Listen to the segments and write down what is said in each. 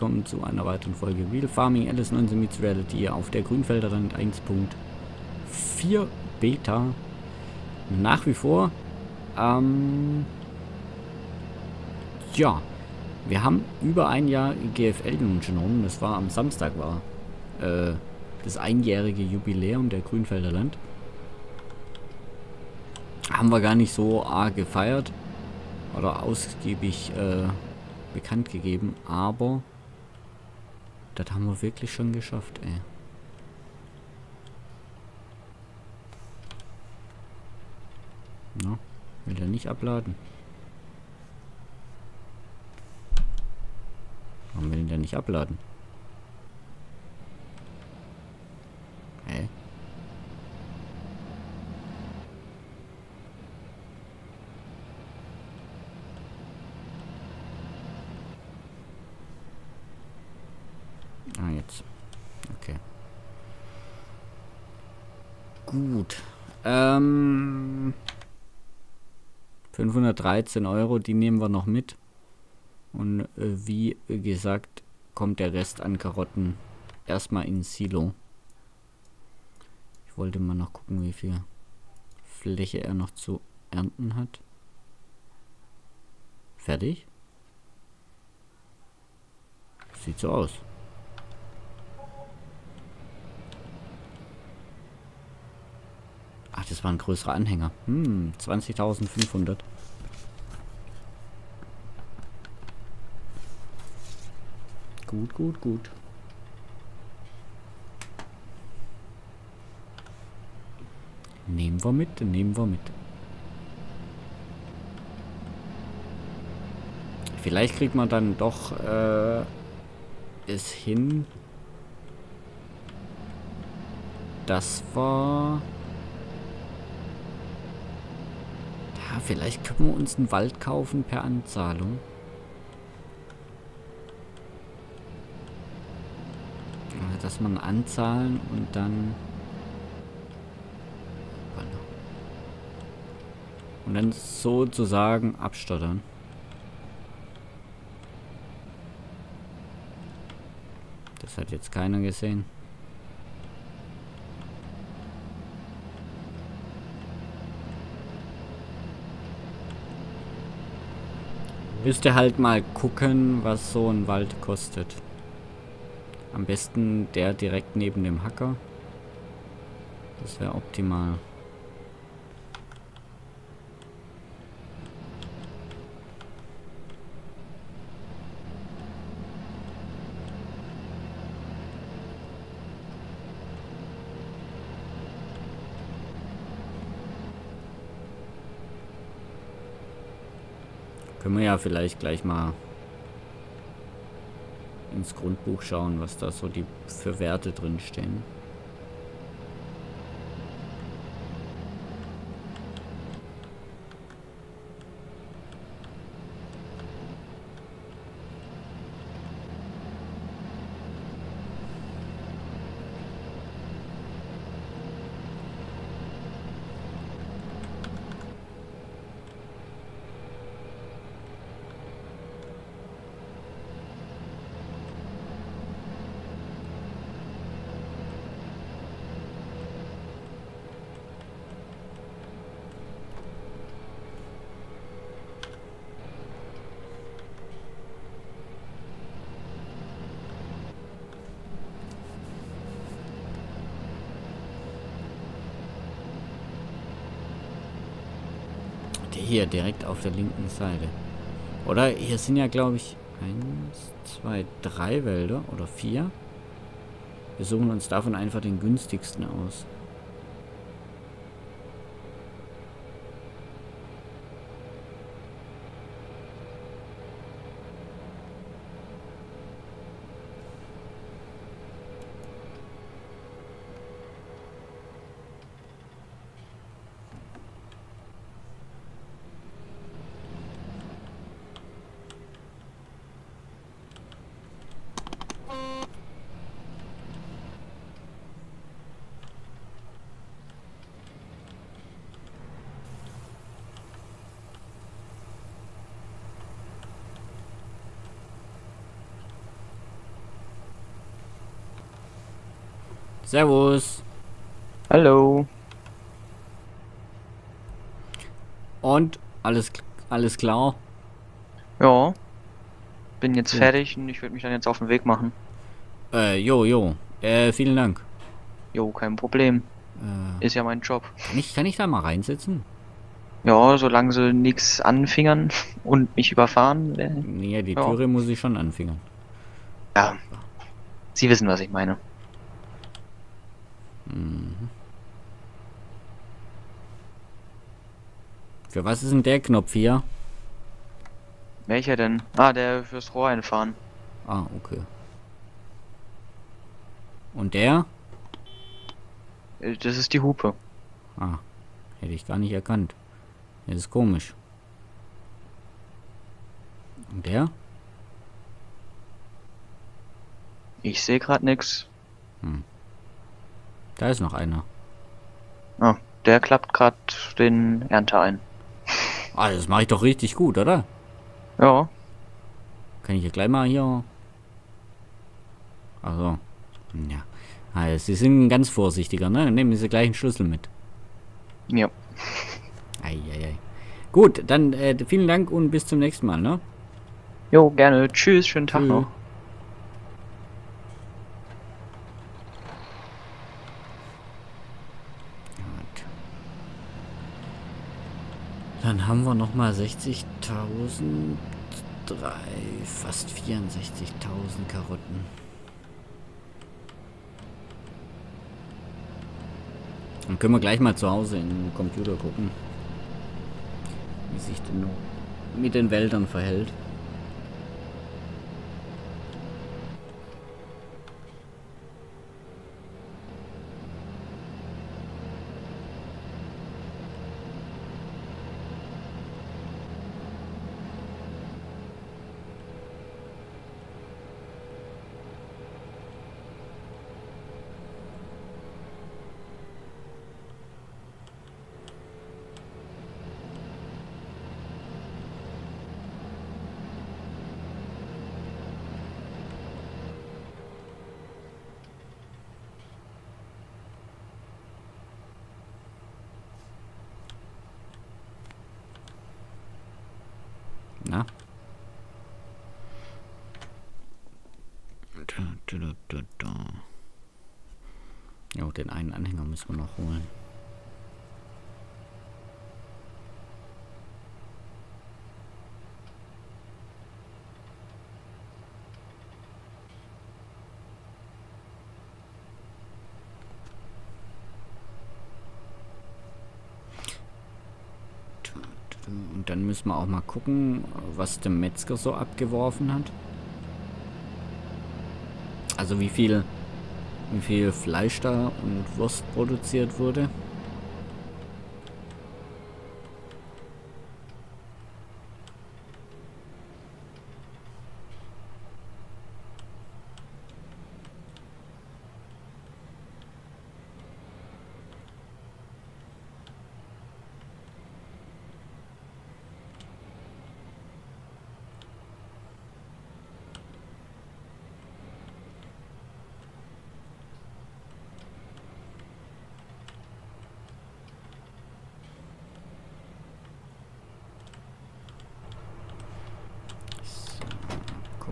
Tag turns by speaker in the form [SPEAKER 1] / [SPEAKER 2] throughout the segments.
[SPEAKER 1] willkommen zu einer weiteren Folge Real Farming Alice 19 Meets Reality auf der Grünfelderland 1.4 Beta. Nach wie vor. Ähm, ja, wir haben über ein Jahr GFL nun schon. Das war am Samstag war äh, das einjährige Jubiläum der Grünfelderland. Haben wir gar nicht so arg gefeiert oder ausgiebig äh, bekannt gegeben, aber das haben wir wirklich schon geschafft, ey. Na, will er nicht abladen? Warum will der nicht abladen? Hä? Ah, jetzt. Okay. Gut. Ähm... 513 Euro, die nehmen wir noch mit. Und äh, wie gesagt, kommt der Rest an Karotten erstmal ins Silo. Ich wollte mal noch gucken, wie viel Fläche er noch zu ernten hat. Fertig? Sieht so aus. Das war ein größerer Anhänger. Hm, 20.500. Gut, gut, gut. Nehmen wir mit, nehmen wir mit. Vielleicht kriegt man dann doch äh, es hin. Das war... Ja, vielleicht können wir uns einen Wald kaufen per Anzahlung. Also, dass man anzahlen und dann... Und dann sozusagen abstottern. Das hat jetzt keiner gesehen. Müsste halt mal gucken, was so ein Wald kostet. Am besten der direkt neben dem Hacker. Das wäre optimal. Ja vielleicht gleich mal ins Grundbuch schauen, was da so die für Werte drin stehen. Hier, direkt auf der linken Seite. Oder hier sind ja, glaube ich, eins, zwei, drei Wälder oder vier. Wir suchen uns davon einfach den günstigsten aus. Servus.
[SPEAKER 2] Hallo.
[SPEAKER 1] Und alles, alles klar?
[SPEAKER 2] Ja. Bin jetzt
[SPEAKER 1] Gut.
[SPEAKER 2] fertig und ich würde mich dann jetzt auf den Weg machen.
[SPEAKER 1] Äh, jo, jo. Äh, vielen Dank.
[SPEAKER 2] Jo, kein Problem.
[SPEAKER 1] Äh,
[SPEAKER 2] Ist ja mein Job.
[SPEAKER 1] kann ich, kann ich da mal reinsitzen?
[SPEAKER 2] Ja, solange sie nichts anfingern und mich überfahren. Äh,
[SPEAKER 1] Nee, die
[SPEAKER 2] Ja.
[SPEAKER 1] Türe muss ich schon anfingern.
[SPEAKER 2] ja. Sie wissen, was ich meine.
[SPEAKER 1] Mhm. Für was ist denn der Knopf hier?
[SPEAKER 2] Welcher denn? Ah, der fürs Rohr einfahren.
[SPEAKER 1] Ah, okay. Und der?
[SPEAKER 2] Äh, Das ist die Hupe.
[SPEAKER 1] Ah, hätte ich gar nicht erkannt. Das ist komisch. Und der?
[SPEAKER 2] Ich sehe gerade nix.
[SPEAKER 1] Da ist noch einer.
[SPEAKER 2] Ah, der klappt gerade den Ernter ein.
[SPEAKER 1] Ah, das mache ich doch richtig gut, oder?
[SPEAKER 2] Ja,
[SPEAKER 1] Kann ich hier gleich mal hier... Also, ja. Ah, Sie sind ganz vorsichtiger, ne? Nehmen Sie gleich einen Schlüssel mit.
[SPEAKER 2] ja.
[SPEAKER 1] Eieiei. Gut, dann äh, vielen Dank und bis zum nächsten Mal, ne?
[SPEAKER 2] Jo, gerne. Tschüss, schönen Tag
[SPEAKER 1] Tschüss.
[SPEAKER 2] noch.
[SPEAKER 1] Gut. Dann haben wir noch mal 60.000, drei, fast 64.000 Karotten. Dann können wir gleich mal zu Hause im Computer gucken, wie sich denn mit den Wäldern verhält. Na? Da. Ja, den einen Anhänger müssen wir noch holen. Und dann müssen wir auch mal gucken, was der Metzger so abgeworfen hat. Also wie viel, wie viel Fleisch da und Wurst produziert wurde.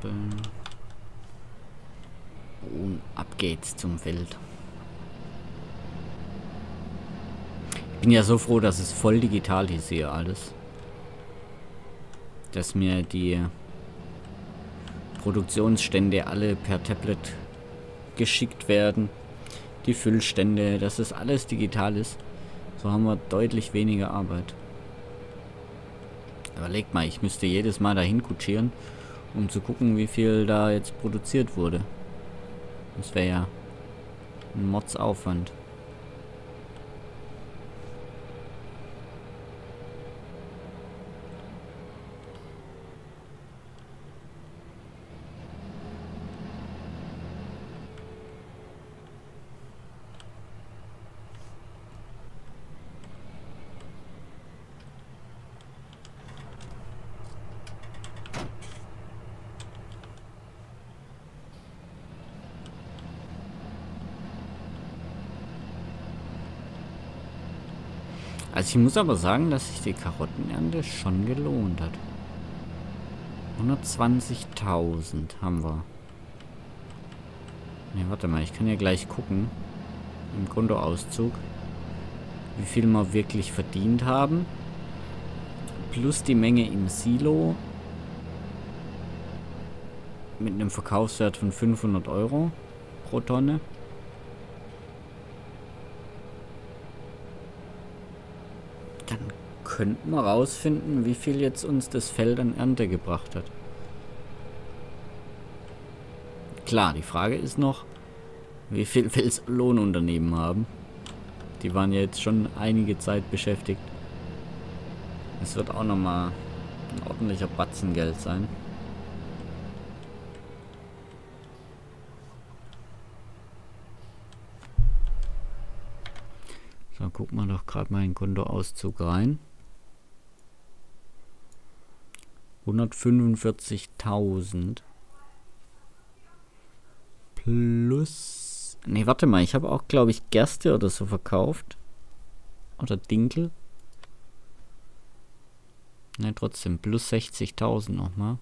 [SPEAKER 1] Koppeln. Und ab geht's zum Feld. Ich bin ja so froh, dass es voll digital ist hier alles. Dass mir die Produktionsstände alle per Tablet geschickt werden. Die Füllstände, dass es alles digital ist. So haben wir deutlich weniger Arbeit. Überlegt mal, ich müsste jedes Mal dahin kutschieren, um zu gucken, wie viel da jetzt produziert wurde. Das wäre ja ein Mordsaufwand. Also ich muss aber sagen, dass sich die Karottenernte schon gelohnt hat. 120.000 haben wir. Ne, warte mal, ich kann ja gleich gucken. Im Kontoauszug. Wie viel wir wirklich verdient haben. Plus die Menge im Silo. Mit einem Verkaufswert von 500 Euro pro Tonne. Dann könnten wir rausfinden, wie viel jetzt uns das Feld an Ernte gebracht hat. Klar, die Frage ist noch, wie viel will es Lohnunternehmen haben. Die waren ja jetzt schon einige Zeit beschäftigt. Es wird auch nochmal ein ordentlicher Batzengeld sein. So, guck mal doch gerade mal in Kontoauszug rein. 145.000 plus... Ne, warte mal, ich habe auch, glaube ich, Gerste oder so verkauft. Oder Dinkel. Ne, trotzdem, plus 60.000 nochmal.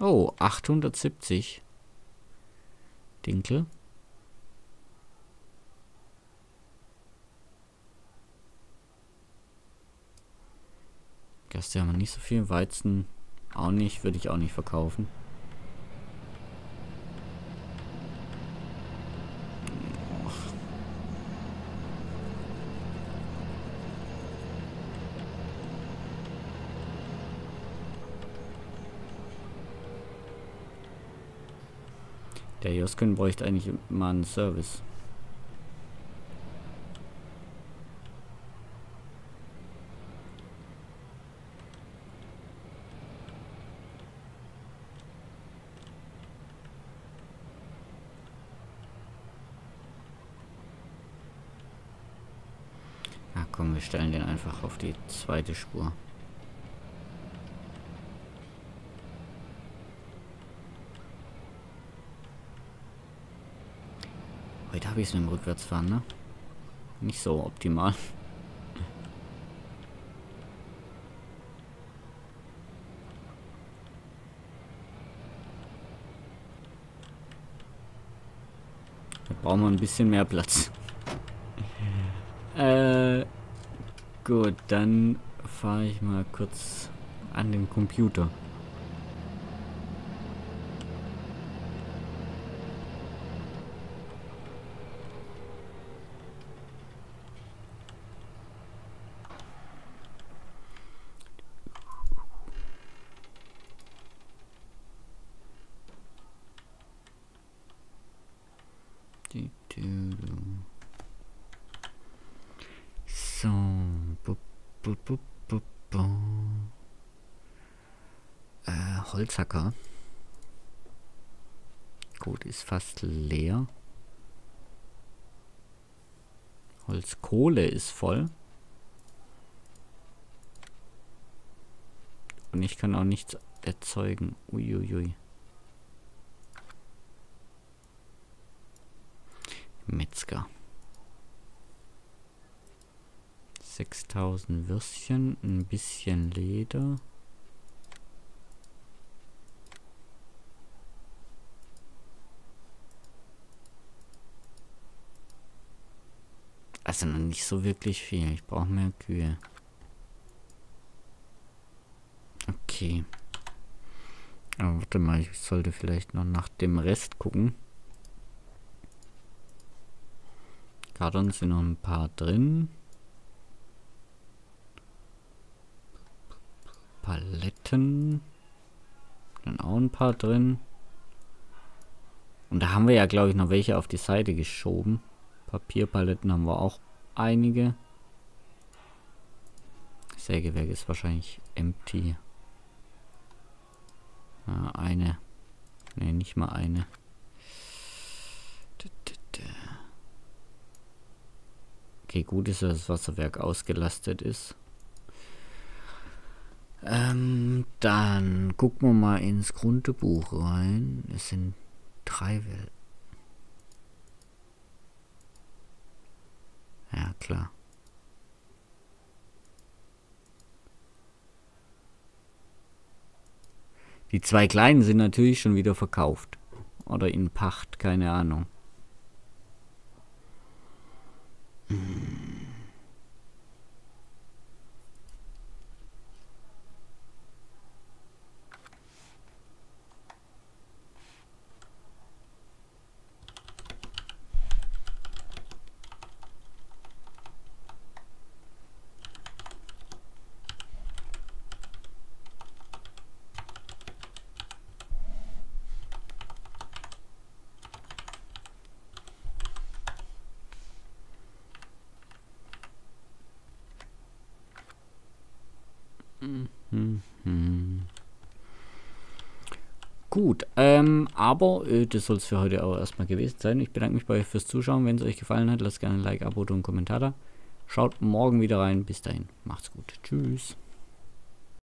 [SPEAKER 1] Oh, 870. Dinkel. Gerste haben wir nicht so viel. Weizen auch nicht. Würde ich auch nicht verkaufen. Der Josken bräuchte eigentlich mal einen Service. Na komm, wir stellen den einfach auf die zweite Spur. Heute habe ich es mit dem Rückwärtsfahren, ne? Nicht so optimal. Da brauchen wir ein bisschen mehr Platz. äh, gut, dann fahre ich mal kurz an den Computer. Du, du, du. Holzhacker. Gut, ist fast leer. Holzkohle ist voll. Und ich kann auch nichts erzeugen. Uiuiui. Metzger. 6000 Würstchen, ein bisschen Leder. Also noch nicht so wirklich viel. Ich brauche mehr Kühe. Okay. Aber warte mal, ich sollte vielleicht noch nach dem Rest gucken. Karton sind noch ein paar drin. Paletten. Dann auch ein paar drin. Und da haben wir ja, glaube ich, noch welche auf die Seite geschoben. Papierpaletten haben wir auch einige. Sägewerk ist wahrscheinlich empty. Ja, eine. Ne, nicht mal eine. Okay, gut ist, dass das Wasserwerk ausgelastet ist. Ähm, dann gucken wir mal ins Grundbuch rein. Es sind drei Wel Ja, klar. Die zwei kleinen sind natürlich schon wieder verkauft. Oder in Pacht, keine Ahnung. Gut, ähm, aber äh, das soll es für heute auch erstmal gewesen sein. Ich bedanke mich bei euch fürs Zuschauen. Wenn es euch gefallen hat, lasst gerne ein Like, Abo und einen Kommentar da. Schaut morgen wieder rein. Bis dahin, macht's gut. Tschüss.